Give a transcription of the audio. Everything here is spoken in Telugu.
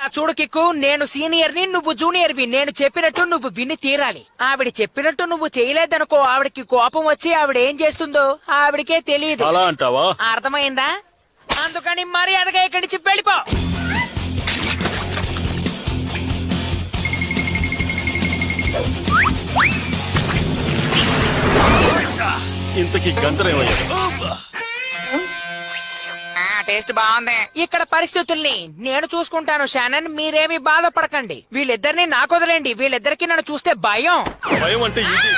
చూడు కిక్కు నేను సీనియర్ని నువ్వు జూనియర్ వి నేను చెప్పినట్టు నువ్వు విని తీరాలి. ఆవిడ చెప్పినట్టు నువ్వు చేయలేదనుకో ఆవిడకి కోపం వచ్చి ఆవిడ ఏం చేస్తుందో ఆవిడకే తెలియదు. అలా అంటావా? అర్థమైందా? అందుకని మర్యాదగా ఇక్కడి నుంచి వెళ్ళిపో. ఇంతకీ గంతరేమయ్యాడు టేస్ట్ బాగుంది. ఇక్కడ పరిస్థితుల్ని నేను చూసుకుంటాను షానన్. మీరేమి బాధపడకండి. వీళ్ళిద్దరిని నాకు వదిలేండి. వీళ్ళిద్దరికి నన్ను చూస్తే భయం. భయం అంటే ఇది?